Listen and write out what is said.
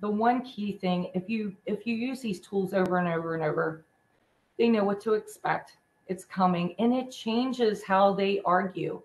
the one key thing, if you if you use these tools over and over and over, they know what to expect. It's coming and it changes how they argue.